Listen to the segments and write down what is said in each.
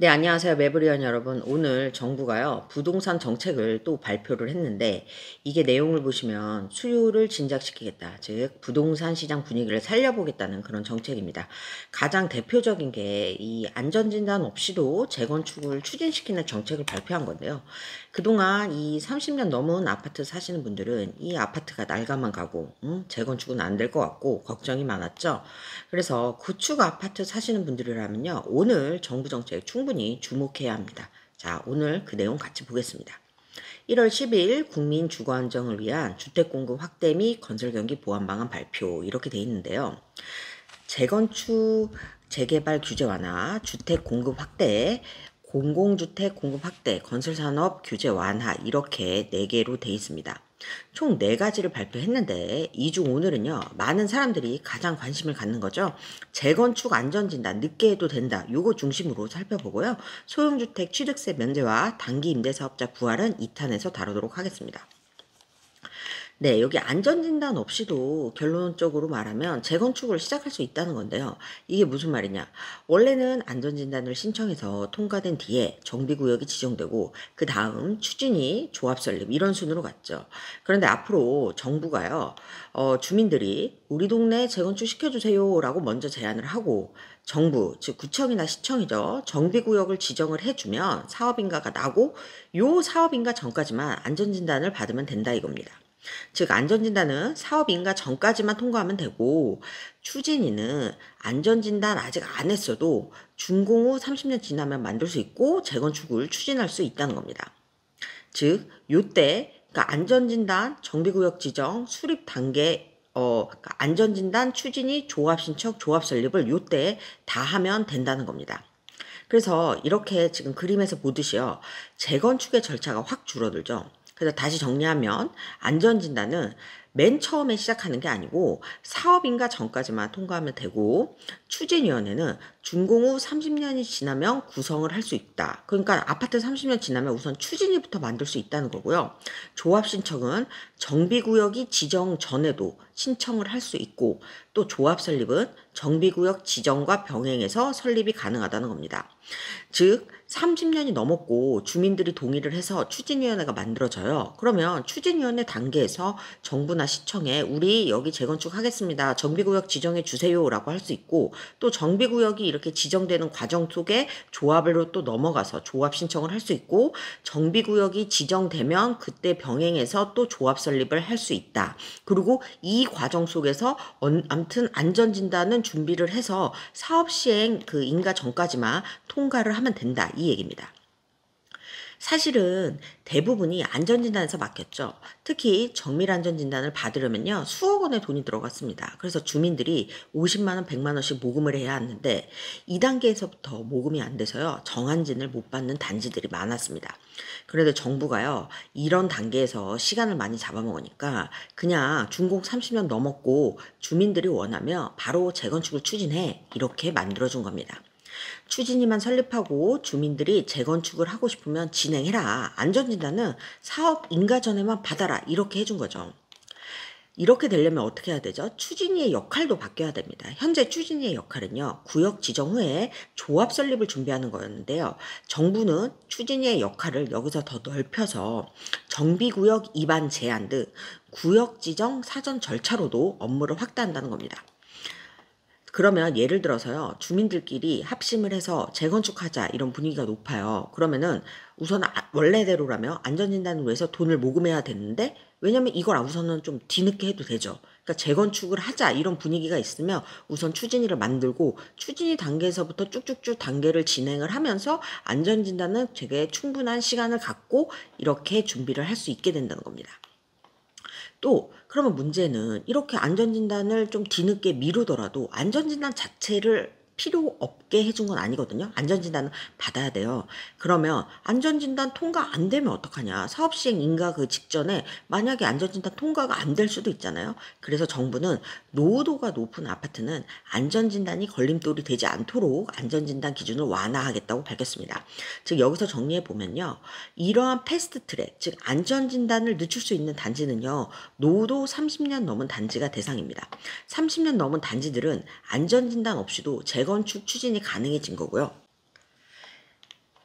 네, 안녕하세요. 매브리언 여러분. 오늘 정부가요, 부동산 정책을 또 발표를 했는데, 이게 내용을 보시면 수요를 진작시키겠다. 즉, 부동산 시장 분위기를 살려보겠다는 그런 정책입니다. 가장 대표적인 게 이 안전진단 없이도 재건축을 추진시키는 정책을 발표한 건데요. 그동안 이 30년 넘은 아파트 사시는 분들은 이 아파트가 낡아만 가고, 음, 재건축은 안 될 것 같고, 걱정이 많았죠. 그래서 구축 아파트 사시는 분들이라면요, 오늘 정부 정책 충분히 주목해야 합니다. 자, 오늘 그 내용 같이 보겠습니다. 1월 10일 국민 주거 안정을 위한 주택 공급 확대 및 건설 경기 보완 방안 발표 이렇게 돼 있는데요. 재건축 재개발 규제 완화, 주택 공급 확대, 공공주택 공급 확대, 건설산업 규제 완화 이렇게 4개로 돼 있습니다. 총 4가지를 발표했는데 이 중 오늘은요. 많은 사람들이 가장 관심을 갖는 거죠. 재건축 안전진단 늦게 해도 된다. 요거 중심으로 살펴보고요. 소형주택 취득세 면제와 단기 임대사업자 부활은 2탄에서 다루도록 하겠습니다. 네, 여기 안전진단 없이도 결론적으로 말하면 재건축을 시작할 수 있다는 건데요. 이게 무슨 말이냐. 원래는 안전진단을 신청해서 통과된 뒤에 정비구역이 지정되고 그 다음 추진이 조합 설립 이런 순으로 갔죠. 그런데 앞으로 정부가요. 어, 주민들이 우리 동네 재건축 시켜주세요 라고 먼저 제안을 하고 정부, 즉 구청이나 시청이죠. 정비구역을 지정을 해주면 사업인가가 나고 요 사업인가 전까지만 안전진단을 받으면 된다 이겁니다. 즉 안전진단은 사업 인가 전까지만 통과하면 되고 추진위는 안전진단 아직 안 했어도 준공 후 30년 지나면 만들 수 있고 재건축을 추진할 수 있다는 겁니다. 즉 요때 그러니까 안전진단, 정비구역 지정, 수립 단계 어, 그러니까 안전진단, 추진이 조합 신청, 조합 설립을 요때 다 하면 된다는 겁니다. 그래서 이렇게 지금 그림에서 보듯이요. 재건축의 절차가 확 줄어들죠. 그래서 다시 정리하면 안전진단은 맨 처음에 시작하는 게 아니고 사업인가 전까지만 통과하면 되고 추진위원회는 준공 후 30년이 지나면 구성을 할 수 있다. 그러니까 아파트 30년 지나면 우선 추진위부터 만들 수 있다는 거고요. 조합 신청은 정비구역이 지정 전에도 신청을 할 수 있고 또 조합 설립은 정비구역 지정과 병행해서 설립이 가능하다는 겁니다. 즉 30년이 넘었고 주민들이 동의를 해서 추진위원회가 만들어져요. 그러면 추진위원회 단계에서 정부 나 시청에 우리 여기 재건축하겠습니다. 정비구역 지정해 주세요라고 할 수 있고 또 정비구역이 이렇게 지정되는 과정 속에 조합으로 또 넘어가서 조합 신청을 할 수 있고 정비구역이 지정되면 그때 병행해서 또 조합 설립을 할 수 있다. 그리고 이 과정 속에서 암튼 안전진단은 준비를 해서 사업 시행 그 인가 전까지만 통과를 하면 된다. 이 얘기입니다. 사실은 대부분이 안전진단에서 맡겼죠. 특히 정밀 안전진단을 받으려면요. 수억 원의 돈이 들어갔습니다. 그래서 주민들이 50만 원, 100만 원씩 모금을 해야 하는데 2단계에서부터 모금이 안 돼서요. 정안진을 못 받는 단지들이 많았습니다. 그래도 정부가요. 이런 단계에서 시간을 많이 잡아먹으니까 그냥 준공 30년 넘었고 주민들이 원하면 바로 재건축을 추진해 이렇게 만들어준 겁니다. 추진위만 설립하고 주민들이 재건축을 하고 싶으면 진행해라. 안전진단은 사업 인가 전에만 받아라. 이렇게 해준 거죠. 이렇게 되려면 어떻게 해야 되죠? 추진위의 역할도 바뀌어야 됩니다. 현재 추진위의 역할은요, 구역 지정 후에 조합 설립을 준비하는 거였는데요. 정부는 추진위의 역할을 여기서 더 넓혀서 정비구역 입안 제한 등 구역 지정 사전 절차로도 업무를 확대한다는 겁니다. 그러면 예를 들어서요, 주민들끼리 합심을 해서 재건축하자 이런 분위기가 높아요. 그러면은 우선 아, 원래대로라면 안전진단을 위해서 돈을 모금해야 되는데, 왜냐면 이걸 우선은 좀 뒤늦게 해도 되죠. 그러니까 재건축을 하자 이런 분위기가 있으면 우선 추진위를 만들고 추진위 단계에서부터 쭉쭉쭉 단계를 진행을 하면서 안전진단은 되게 충분한 시간을 갖고 이렇게 준비를 할 수 있게 된다는 겁니다. 또 그러면 문제는 이렇게 안전진단을 좀 뒤늦게 미루더라도 안전진단 자체를 필요 없게 해준 건 아니거든요. 안전진단은 받아야 돼요. 그러면 안전진단 통과 안 되면 어떡하냐. 사업 시행 인가 그 직전에 만약에 안전진단 통과가 안 될 수도 있잖아요. 그래서 정부는 노후도가 높은 아파트는 안전진단이 걸림돌이 되지 않도록 안전진단 기준을 완화하겠다고 밝혔습니다. 즉 여기서 정리해 보면요. 이러한 패스트 트랙, 즉 안전진단을 늦출 수 있는 단지는요. 노후도 30년 넘은 단지가 대상입니다. 30년 넘은 단지들은 안전진단 없이도 재 재건축 추진이 가능해진 거고요.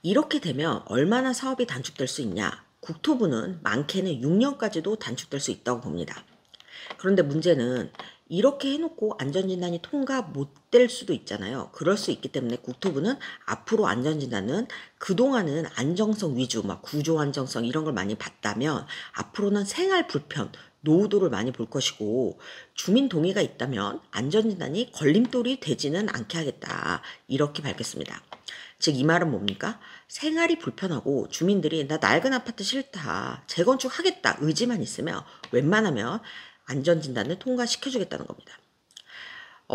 이렇게 되면 얼마나 사업이 단축될 수 있냐? 국토부는 많게는 6년까지도 단축될 수 있다고 봅니다. 그런데 문제는 이렇게 해놓고 안전진단이 통과 못 될 수도 있잖아요. 그럴 수 있기 때문에 국토부는 앞으로 안전진단은 그동안은 안정성 위주, 막 구조 안정성 이런 걸 많이 봤다면 앞으로는 생활 불편, 노후도를 많이 볼 것이고 주민 동의가 있다면 안전진단이 걸림돌이 되지는 않게 하겠다. 이렇게 밝혔습니다. 즉 이 말은 뭡니까? 생활이 불편하고 주민들이 나 낡은 아파트 싫다. 재건축하겠다. 의지만 있으면 웬만하면 안전진단을 통과시켜주겠다는 겁니다.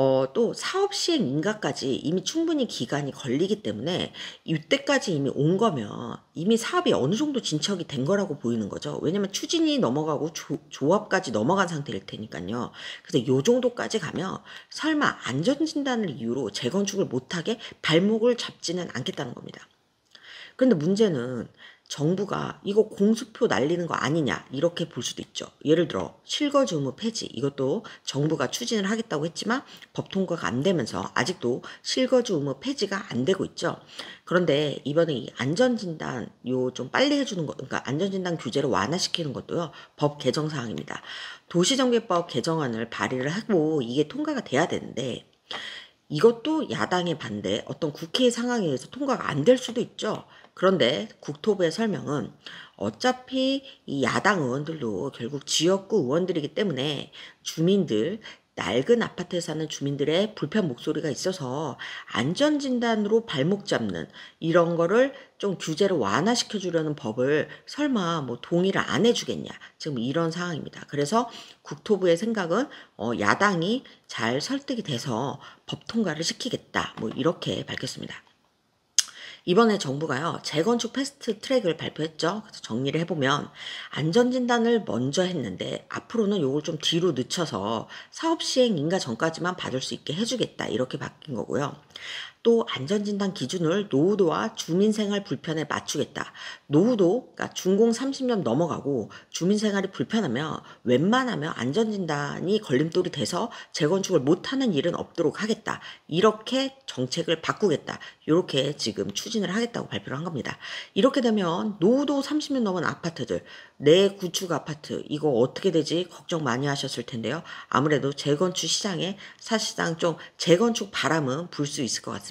어, 또 사업 시행 인가까지 이미 충분히 기간이 걸리기 때문에 이때까지 이미 온 거면 이미 사업이 어느 정도 진척이 된 거라고 보이는 거죠. 왜냐면 추진이 넘어가고 조, 조합까지 넘어간 상태일 테니까요. 그래서 요 정도까지 가면 설마 안전진단을 이유로 재건축을 못하게 발목을 잡지는 않겠다는 겁니다. 그런데 문제는 정부가 이거 공수표 날리는 거 아니냐 이렇게 볼 수도 있죠. 예를 들어 실거주 의무 폐지 이것도 정부가 추진을 하겠다고 했지만 법 통과가 안 되면서 아직도 실거주 의무 폐지가 안 되고 있죠. 그런데 이번에 이 안전진단 요 좀 빨리 해주는 거 그러니까 안전진단 규제를 완화시키는 것도요 법 개정 사항입니다. 도시정비법 개정안을 발의를 하고 이게 통과가 돼야 되는데 이것도 야당의 반대, 어떤 국회의 상황에 의해서 통과가 안 될 수도 있죠. 그런데 국토부의 설명은 어차피 이 야당 의원들도 결국 지역구 의원들이기 때문에 주민들 낡은 아파트에 사는 주민들의 불편 목소리가 있어서 안전진단으로 발목 잡는 이런 거를 좀 규제를 완화시켜 주려는 법을 설마 뭐 동의를 안 해주겠냐. 지금 이런 상황입니다. 그래서 국토부의 생각은 어, 야당이 잘 설득이 돼서 법 통과를 시키겠다. 뭐 이렇게 밝혔습니다. 이번에 정부가요, 재건축 패스트 트랙을 발표했죠. 그래서 정리를 해보면, 안전진단을 먼저 했는데, 앞으로는 요걸 좀 뒤로 늦춰서 사업 시행 인가 전까지만 받을 수 있게 해주겠다. 이렇게 바뀐 거고요. 또 안전진단 기준을 노후도와 주민생활 불편에 맞추겠다. 노후도, 그러니까 준공 30년 넘어가고 주민생활이 불편하면 웬만하면 안전진단이 걸림돌이 돼서 재건축을 못하는 일은 없도록 하겠다. 이렇게 정책을 바꾸겠다. 이렇게 지금 추진을 하겠다고 발표를 한 겁니다. 이렇게 되면 노후도 30년 넘은 아파트들, 내 구축 아파트 이거 어떻게 되지 걱정 많이 하셨을 텐데요. 아무래도 재건축 시장에 사실상 좀 재건축 바람은 불 수 있을 것 같습니다.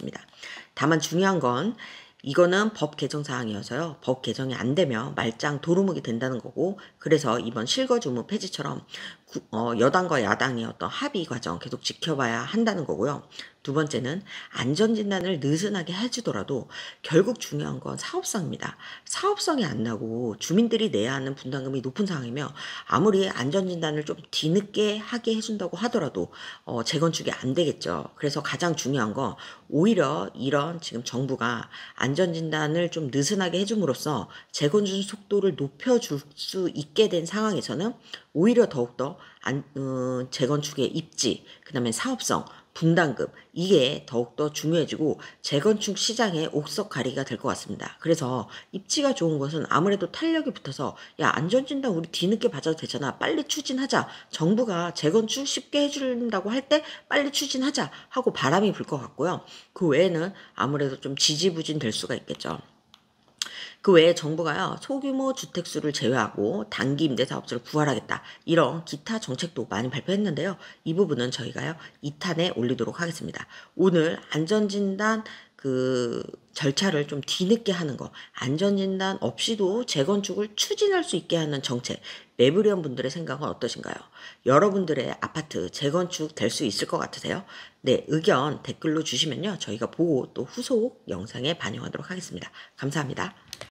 다만 중요한 건 이거는 법 개정 사항이어서요. 법 개정이 안 되면 말짱 도루묵이 된다는 거고 그래서 이번 실거주 무 폐지처럼 구, 어, 여당과 야당의 어떤 합의 과정 계속 지켜봐야 한다는 거고요. 두 번째는 안전진단을 느슨하게 해주더라도 결국 중요한 건 사업성입니다. 사업성이 안 나고 주민들이 내야 하는 분담금이 높은 상황이면 아무리 안전진단을 좀 뒤늦게 하게 해준다고 하더라도 어, 재건축이 안 되겠죠. 그래서 가장 중요한 건 오히려 이런 지금 정부가 안전진단을 좀 느슨하게 해줌으로써 재건축 속도를 높여줄 수 있게 된 상황에서는 오히려 더욱더 안, 어, 재건축의 입지, 그 다음에 사업성, 분담금 이게 더욱더 중요해지고 재건축 시장의 옥석 가리기가 될 것 같습니다. 그래서 입지가 좋은 것은 아무래도 탄력이 붙어서 야 안전진단 우리 뒤늦게 받아도 되잖아. 빨리 추진하자. 정부가 재건축 쉽게 해준다고 할 때 빨리 추진하자 하고 바람이 불 것 같고요. 그 외에는 아무래도 좀 지지부진 될 수가 있겠죠. 그 외에 정부가요 소규모 주택수를 제외하고 단기 임대 사업자를 부활하겠다 이런 기타 정책도 많이 발표했는데요 이 부분은 저희가요 2탄에 올리도록 하겠습니다 오늘 안전진단 그 절차를 좀 뒤늦게 하는 거 안전진단 없이도 재건축을 추진할 수 있게 하는 정책 레브리언 분들의 생각은 어떠신가요? 여러분들의 아파트 재건축 될 수 있을 것 같으세요? 네 의견 댓글로 주시면요 저희가 보고 또 후속 영상에 반영하도록 하겠습니다 감사합니다.